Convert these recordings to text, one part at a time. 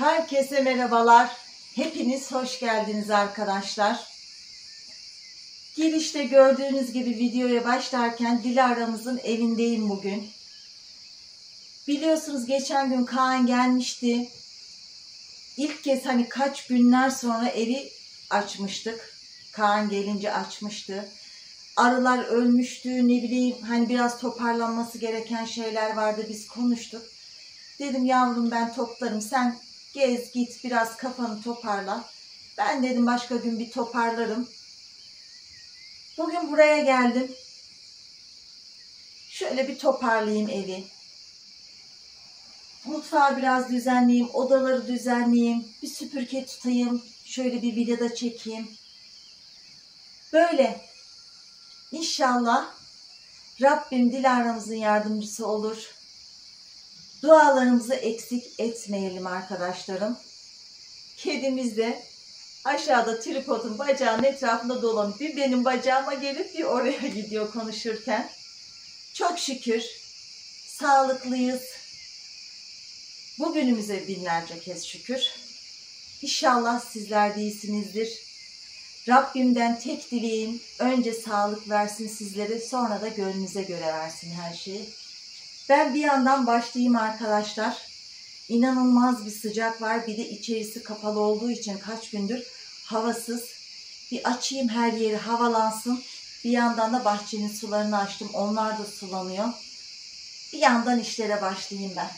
Herkese merhabalar. Hepiniz hoş geldiniz arkadaşlar. Girişte gördüğünüz gibi videoya başlarken Dilara'mızın evindeyim bugün. Biliyorsunuz geçen gün Kaan gelmişti. İlk kez hani kaç günler sonra evi açmıştık. Kaan gelince açmıştı. Arılar ölmüştü ne bileyim hani biraz toparlanması gereken şeyler vardı biz konuştuk. Dedim yavrum ben toplarım sen gez git biraz kafanı toparla. Ben dedim başka gün bir toparlarım. Bugün buraya geldim. Şöyle bir toparlayayım evi. Mutfağı biraz düzenleyeyim, odaları düzenleyeyim, bir süpürge tutayım, şöyle bir videoda çekeyim. Böyle. İnşallah Rabbim Dilara'mızın yardımcısı olur. Dualarımızı eksik etmeyelim arkadaşlarım. Kedimiz de aşağıda tripodun bacağının etrafında dolanıp bir benim bacağıma gelip bir oraya gidiyor konuşurken. Çok şükür sağlıklıyız. Bugünümüze binlerce kez şükür. İnşallah sizler de iyisinizdir. Rabbimden tek dileğim önce sağlık versin sizlere sonra da gönlünüze göre versin her şeyi. Ben bir yandan başlayayım arkadaşlar. İnanılmaz bir sıcak var. Bir de içerisi kapalı olduğu için kaç gündür havasız. Bir açayım her yeri havalansın. Bir yandan da bahçenin sularını açtım. Onlar da sulanıyor. Bir yandan işlere başlayayım ben.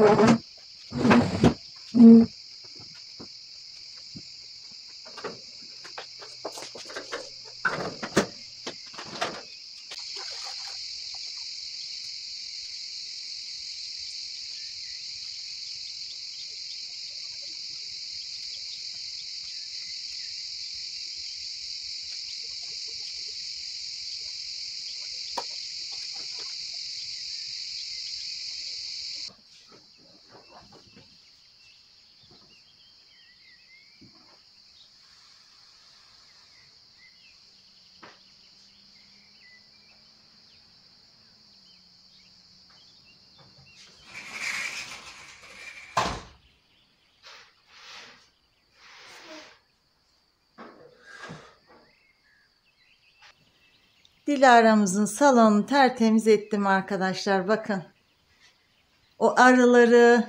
Mm-hmm. Dilara'mızın salonunu tertemiz ettim arkadaşlar. Bakın. O arıları,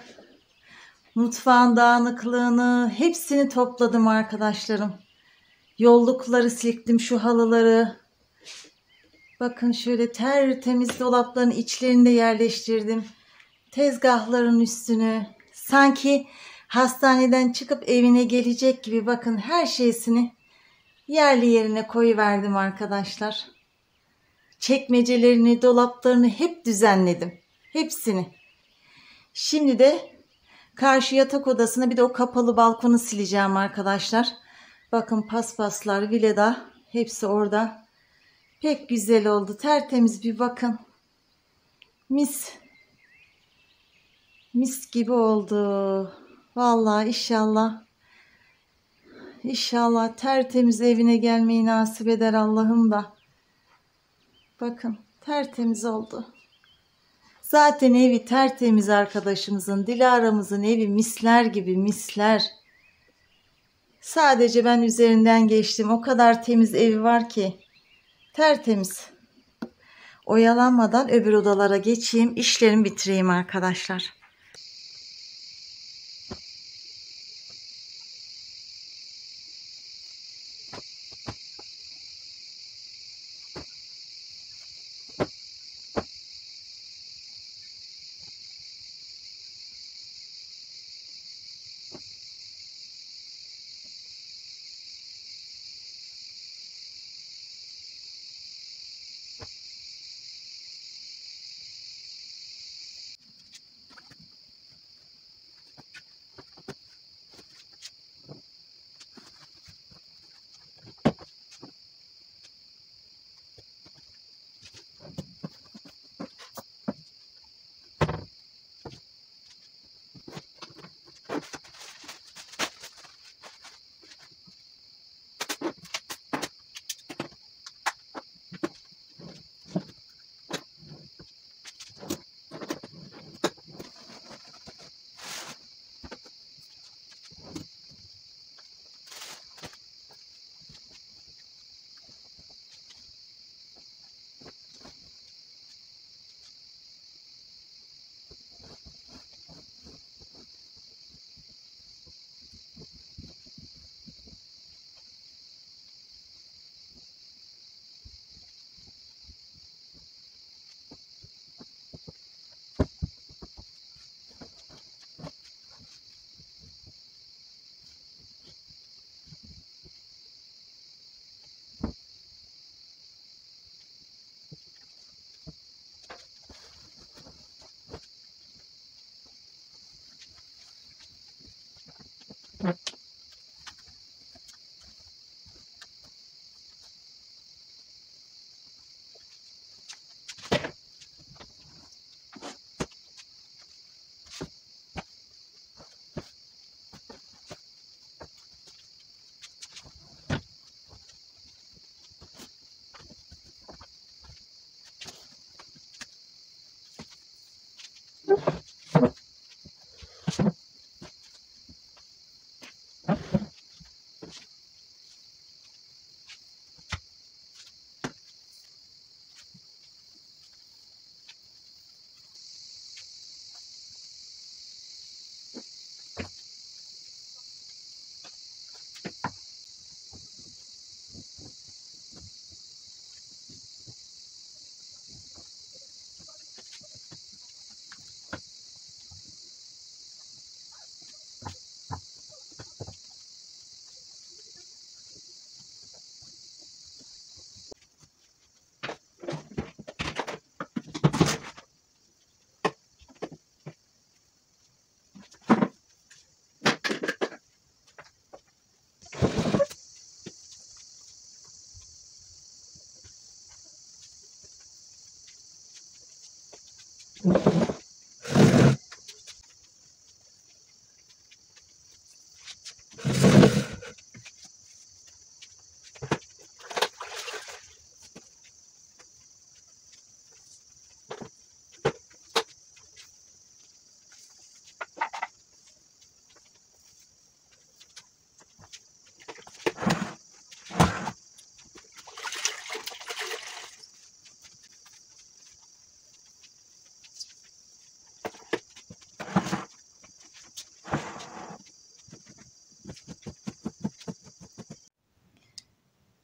mutfağın dağınıklığını hepsini topladım arkadaşlarım. Yollukları silktim şu halıları. Bakın şöyle tertemiz dolapların içlerinde yerleştirdim. Tezgahların üstünü. Sanki hastaneden çıkıp evine gelecek gibi bakın her şeysini yerli yerine koyuverdim arkadaşlar. Çekmecelerini, dolaplarını hep düzenledim. Hepsini. Şimdi de karşı yatak odasına bir de o kapalı balkonu sileceğim arkadaşlar. Bakın paspaslar, vileda hepsi orada. Pek güzel oldu. Tertemiz bir bakın. Mis. Mis gibi oldu. Vallahi inşallah. İnşallah tertemiz evine gelmeyi nasip eder Allah'ım da. Bakın tertemiz oldu. Zaten evi tertemiz arkadaşımızın, Dilara'mızın evi misler gibi misler. Sadece ben üzerinden geçtim. O kadar temiz evi var ki. Tertemiz. Oyalanmadan öbür odalara geçeyim. işlerimi bitireyim arkadaşlar.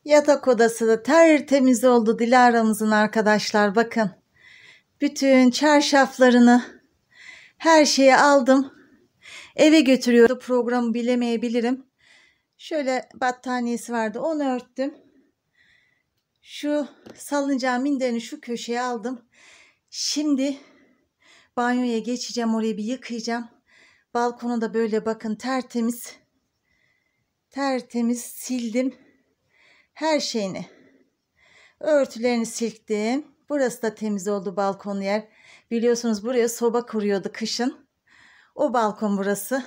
Yatak odası da tertemiz oldu Dilara'mızın arkadaşlar bakın. Bütün çarşaflarını her şeyi aldım. Eve götürüyordu programı bilemeyebilirim. Şöyle battaniyesi vardı onu örttüm. Şu salıncağın minderini şu köşeye aldım. Şimdi banyoya geçeceğim orayı bir yıkayacağım. Balkonu da böyle bakın tertemiz. Tertemiz sildim. Her şeyini. Örtülerini silktim. Burası da temiz oldu balkon yer. Biliyorsunuz buraya soba kuruyordu kışın. O balkon burası.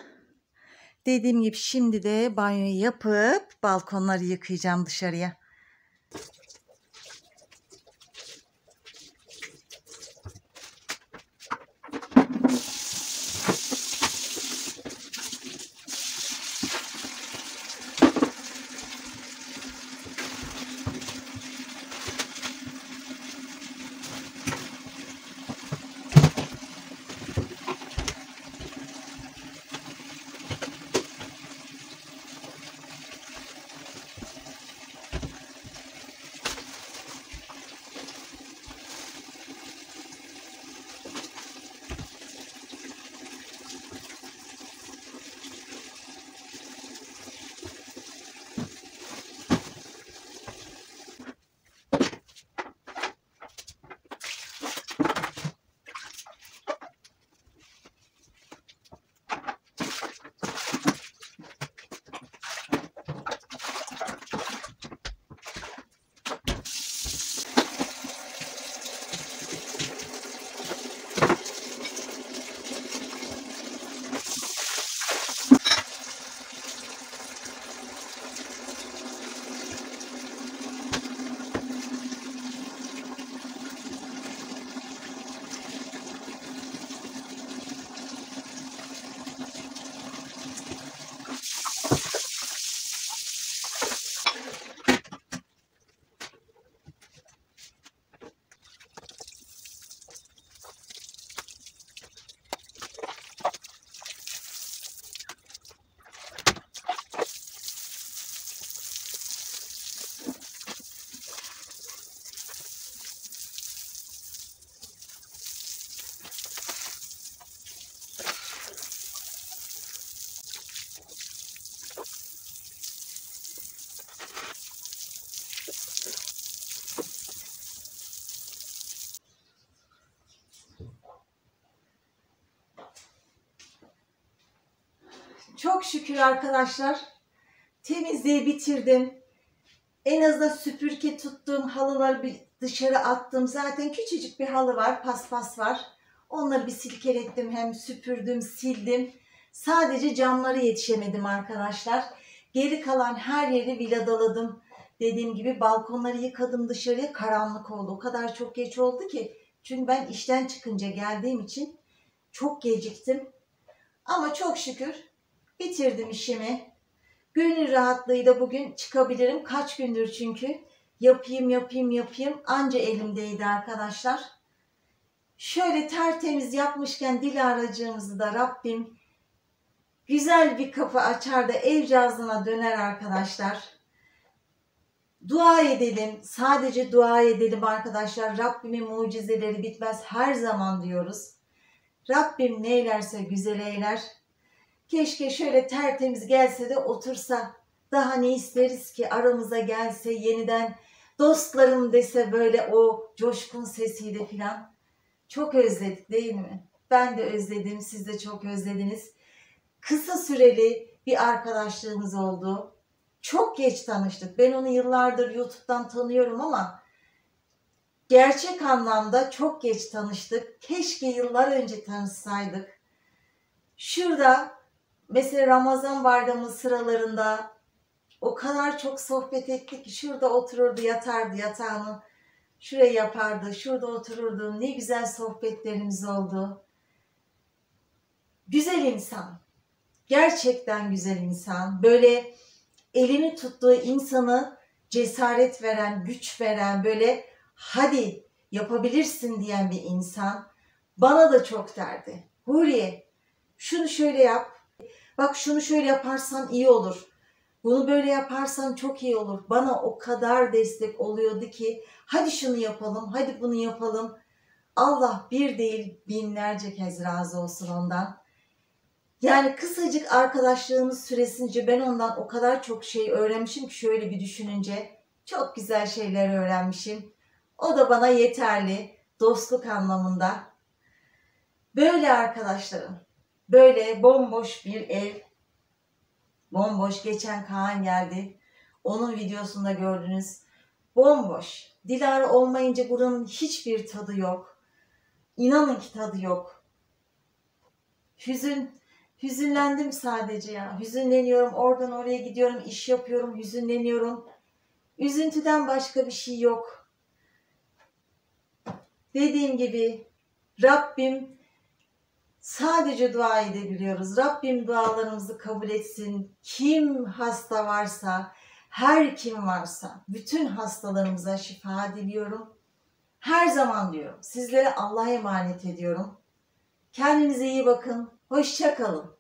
Dediğim gibi şimdi de banyoyu yapıp balkonları yıkayacağım dışarıya. Çok şükür arkadaşlar. Temizliği bitirdim. En azından süpürge tuttuğum halıları bir dışarı attım. Zaten küçücük bir halı var, paspas var. Onları bir silkelettim, hem süpürdüm, sildim. Sadece camları yetişemedim arkadaşlar. Geri kalan her yeri viladaladım. Dediğim gibi balkonları yıkadım dışarıya karanlık oldu. O kadar çok geç oldu ki. Çünkü ben işten çıkınca geldiğim için çok geciktim. Ama çok şükür bitirdim işimi. Gönül rahatlığıyla bugün çıkabilirim. Kaç gündür çünkü. Yapayım yapayım yapayım. Anca elimdeydi arkadaşlar. Şöyle tertemiz yapmışken Dilara'cığımızı da Rabbim güzel bir kapı açar da ev cazına döner arkadaşlar. Dua edelim. Sadece dua edelim arkadaşlar. Rabbimin mucizeleri bitmez her zaman diyoruz. Rabbim ne eylerse güzel eyler. Keşke şöyle tertemiz gelse de otursa. Daha ne isteriz ki aramıza gelse yeniden dostlarım dese böyle o coşkun sesiyle filan. Çok özledik değil mi? Ben de özledim, siz de çok özlediniz. Kısa süreli bir arkadaşlığımız oldu. Çok geç tanıştık. Ben onu yıllardır YouTube'dan tanıyorum ama gerçek anlamda çok geç tanıştık. Keşke yıllar önce tanışsaydık. Şurada mesela Ramazan bayramı sıralarında o kadar çok sohbet ettik ki şurada otururdu yatardı yatağını şuraya yapardı şurada otururdu ne güzel sohbetlerimiz oldu. Güzel insan. Gerçekten güzel insan. Böyle elini tuttuğu insanı cesaret veren, güç veren, böyle hadi yapabilirsin diyen bir insan. Bana da çok derdi. Huriye şunu şöyle yap. Bak şunu şöyle yaparsan iyi olur. Bunu böyle yaparsan çok iyi olur. Bana o kadar destek oluyordu ki hadi şunu yapalım, hadi bunu yapalım. Allah bir değil binlerce kez razı olsun ondan. Yani kısacık arkadaşlığımız süresince ben ondan o kadar çok şey öğrenmişim ki şöyle bir düşününce çok güzel şeyler öğrenmişim. O da bana yeterli dostluk anlamında. Böyle arkadaşlarım, böyle bomboş bir ev, bomboş geçen Kaan geldi. Onun videosunda gördünüz. Bomboş. Dilara olmayınca buranın hiçbir tadı yok. İnanın ki tadı yok. Hüzün, hüzünlendim sadece ya. Hüzünleniyorum, oradan oraya gidiyorum, iş yapıyorum, hüzünleniyorum. Üzüntüden başka bir şey yok. Dediğim gibi Rabbim sadece dua edebiliyoruz. Rabbim dualarımızı kabul etsin. Kim hasta varsa, her kim varsa bütün hastalarımıza şifa diliyorum. Her zaman diyorum. Sizlere Allah'a emanet ediyorum. Kendinize iyi bakın. Hoşça kalın.